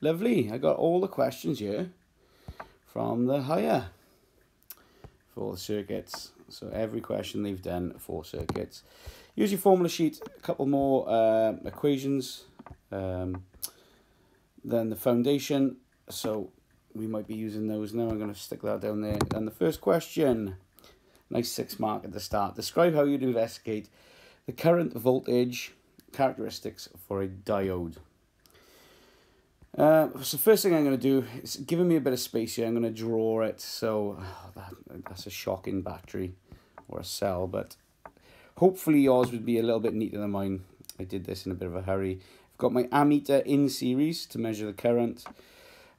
Lovely. I got all the questions here from the higher for the circuits. So every question they've done for circuits. Use your formula sheet, a couple more uh, equations, um, then the foundation. So we might be using those now. I'm going to stick that down there. And the first question, nice six mark at the start. Describe how you'd investigate the current voltage characteristics for a diode. Uh, so first thing I'm going to do is giving me a bit of space here. I'm going to draw it. So oh, that, that's a shocking battery or a cell, but hopefully yours would be a little bit neater than mine. I did this in a bit of a hurry. I've got my ammeter in series to measure the current.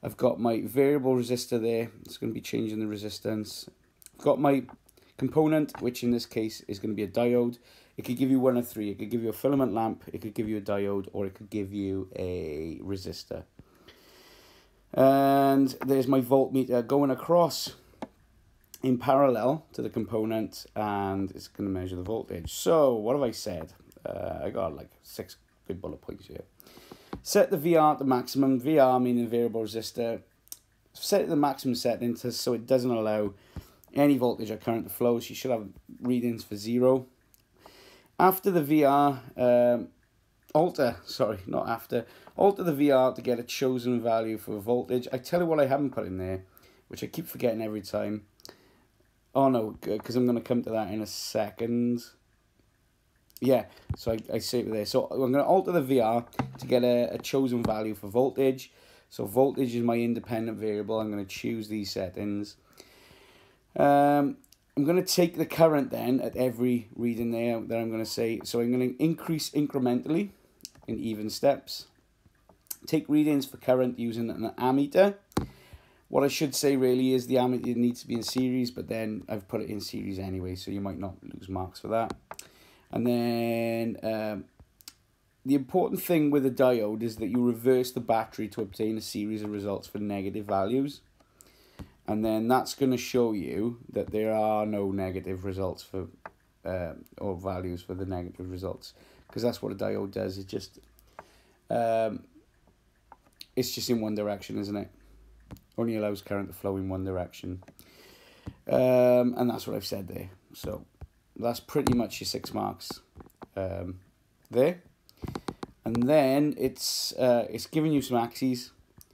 I've got my variable resistor there. It's going to be changing the resistance. I've got my component, which in this case is going to be a diode. It could give you one of three. It could give you a filament lamp, it could give you a diode, or it could give you a resistor. And there's my voltmeter going across in parallel to the component and it's going to measure the voltage. So what have I said? Uh, I got like six good bullet points here. Set the VR to maximum, VR meaning variable resistor. Set the maximum setting to, so it doesn't allow any voltage or current to flow. So you should have readings for zero. After the VR, um, alter, sorry, not after, alter the VR to get a chosen value for voltage. I tell you what I haven't put in there, which I keep forgetting every time. Oh no, because I'm going to come to that in a second. Yeah, so I, I say it there. So I'm going to alter the VR to get a, a chosen value for voltage. So voltage is my independent variable. I'm going to choose these settings. Um, I'm going to take the current then at every reading there that I'm going to say. So I'm going to increase incrementally in even steps. Take readings for current using an ammeter. What I should say really is the ammeter needs to be in series, but then I've put it in series anyway, so you might not lose marks for that. And then um, the important thing with a diode is that you reverse the battery to obtain a series of results for negative values. And then that's going to show you that there are no negative results for um, or values for the negative results because that's what a diode does. It just um, it's just in one direction, isn't it? Only allows current to flow in one direction. Um, and that's what I've said there. So that's pretty much your six marks um, there. And then it's uh, it's giving you some axes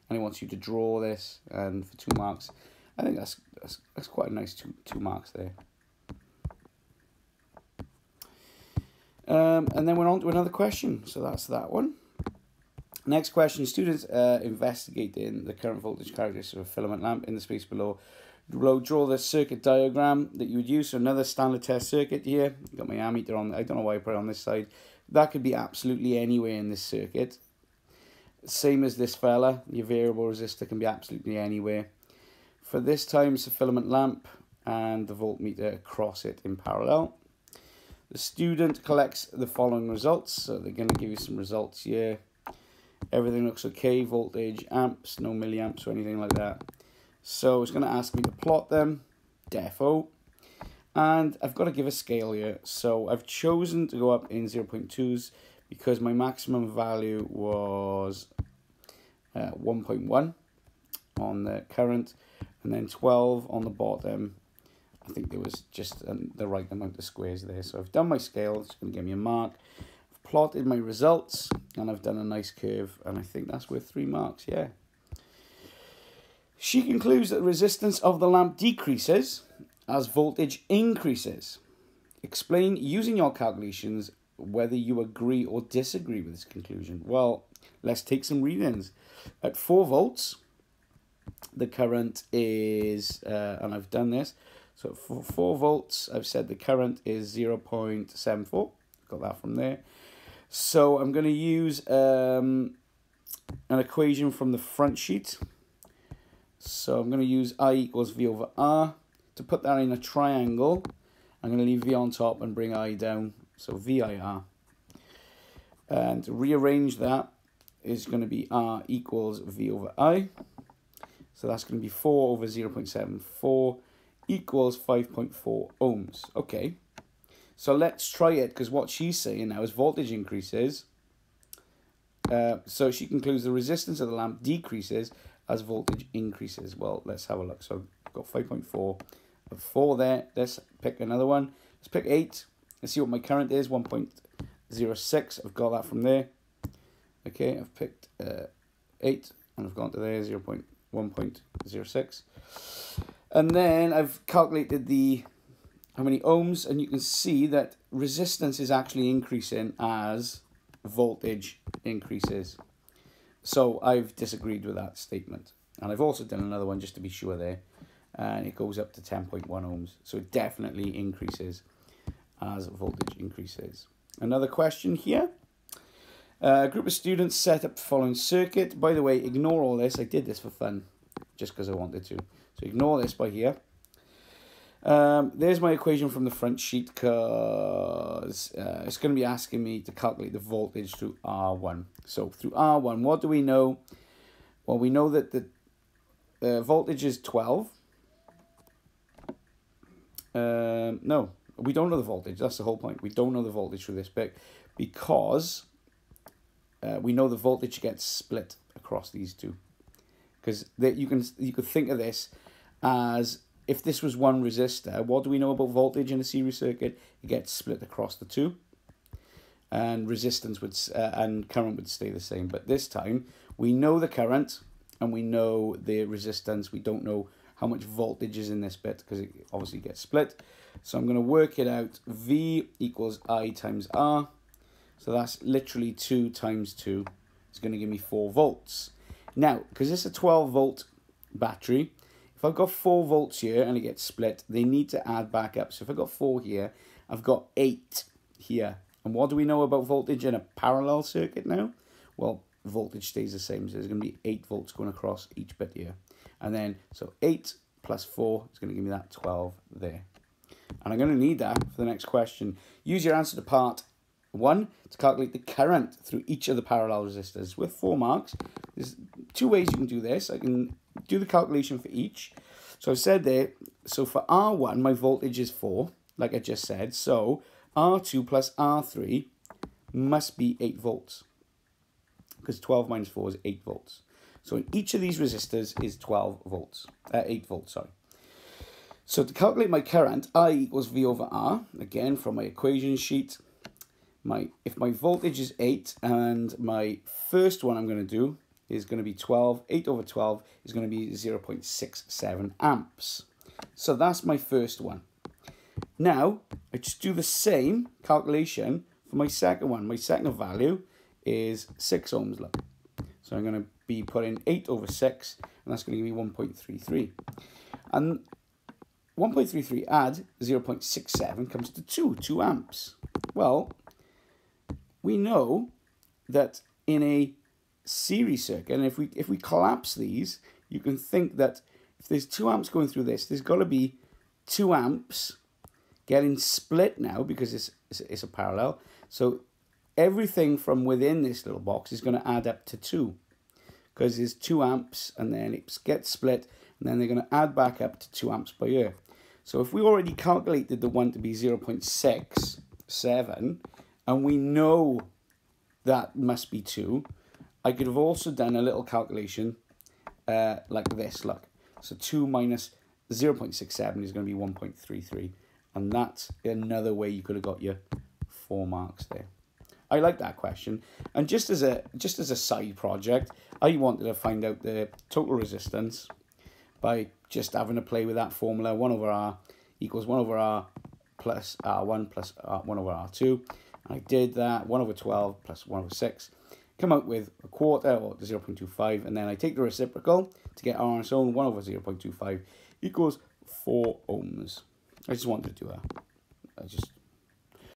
and it wants you to draw this and for two marks. I think that's that's, that's quite a nice two, two marks there. Um, and then we're on to another question. So that's that one. Next question. Students uh, investigating the current voltage characteristics of a filament lamp in the space below. Below, draw the circuit diagram that you would use. So another standard test circuit here. Got my ammeter on. I don't know why I put it on this side. That could be absolutely anywhere in this circuit. Same as this fella. Your variable resistor can be absolutely anywhere. For this time, it's a filament lamp and the voltmeter across it in parallel. The student collects the following results. So they're going to give you some results here. Everything looks okay, voltage, amps, no milliamps or anything like that. So it's going to ask me to plot them, defo, and I've got to give a scale here. So I've chosen to go up in 0.2s because my maximum value was uh, 1.1 on the current and then 12 on the bottom. I think there was just um, the right amount of squares there. So I've done my scale, it's going to give me a mark I've plotted my results and I've done a nice curve and I think that's worth three marks, yeah. She concludes that the resistance of the lamp decreases as voltage increases. Explain using your calculations whether you agree or disagree with this conclusion. Well, let's take some readings. At 4 volts, the current is, uh, and I've done this, so for 4 volts, I've said the current is 0 0.74. Got that from there. So I'm going to use um, an equation from the front sheet. So I'm going to use I equals V over R. To put that in a triangle, I'm going to leave V on top and bring I down. So VIR. And rearrange that is going to be R equals V over I. So that's going to be 4 over 0 0.74 equals 5.4 ohms. Okay. So let's try it because what she's saying now is voltage increases Uh, so she concludes the resistance of the lamp decreases as voltage increases. Well, let's have a look. So I've got 5.4 of 4 there. Let's pick another one. Let's pick 8. Let's see what my current is, 1.06. I've got that from there. Okay, I've picked uh, 8 and I've gone to there, 0 0.1.06. And then I've calculated the how many ohms and you can see that resistance is actually increasing as voltage increases. So I've disagreed with that statement. And I've also done another one just to be sure there. And it goes up to 10.1 ohms. So it definitely increases as voltage increases. Another question here. Uh, a group of students set up the following circuit. By the way, ignore all this. I did this for fun, just because I wanted to. So ignore this by here. Um, there's my equation from the front sheet because uh, it's going to be asking me to calculate the voltage through R1. So through R1, what do we know? Well, we know that the uh, voltage is 12. Um, no, we don't know the voltage. That's the whole point. We don't know the voltage through this bit because uh, we know the voltage gets split across these two. Because that you can you could think of this as if this was one resistor, what do we know about voltage in a series circuit? It gets split across the two, and resistance would uh, and current would stay the same. But this time, we know the current and we know the resistance. We don't know how much voltage is in this bit because it obviously gets split. So I'm going to work it out. V equals I times R. So that's literally 2 times 2. It's going to give me 4 volts. Now, because it's a 12 volt battery, if I've got 4 volts here and it gets split, they need to add back up. So if I've got 4 here, I've got 8 here. And what do we know about voltage in a parallel circuit now? Well, voltage stays the same. So there's going to be 8 volts going across each bit here. And then, so 8 plus 4 is going to give me that 12 there. And I'm going to need that for the next question. Use your answer to part 1 to calculate the current through each of the parallel resistors. With 4 marks, there's two ways you can do this. I can do the calculation for each. So I've said there, so for R1, my voltage is 4, like I just said. So R2 plus R3 must be 8 volts. Because 12 minus 4 is 8 volts. So in each of these resistors is 12 volts, uh, 8 volts, sorry. So to calculate my current, I equals V over R, again from my equation sheet. My If my voltage is 8 and my first one I'm going to do is going to be 12. 8 over 12 is going to be 0 0.67 amps. So that's my first one. Now, I just do the same calculation for my second one. My second value is 6 ohms, look. So I'm going to be putting 8 over 6, and that's going to give me 1.33. And 1.33 add 0 0.67 comes to 2, 2 amps. Well, we know that in a series circuit. And if we if we collapse these, you can think that if there's two amps going through this, there's got to be two amps getting split now because it's, it's, it's a parallel. So everything from within this little box is going to add up to two because there's two amps and then it gets split and then they're going to add back up to two amps per year. So if we already calculated the one to be 0 0.67 and we know that must be 2, I could have also done a little calculation uh, like this, look. So 2 minus 0 0.67 is going to be 1.33. And that's another way you could have got your four marks there. I like that question. And just as a just as a side project, I wanted to find out the total resistance by just having to play with that formula. 1 over R equals 1 over R plus R1 plus R, 1 over R2. And I did that. 1 over 12 plus 1 over 6 come out with a quarter or 0.25 and then I take the reciprocal to get R on its own 1 over 0.25 equals 4 ohms. I just wanted to do that. I just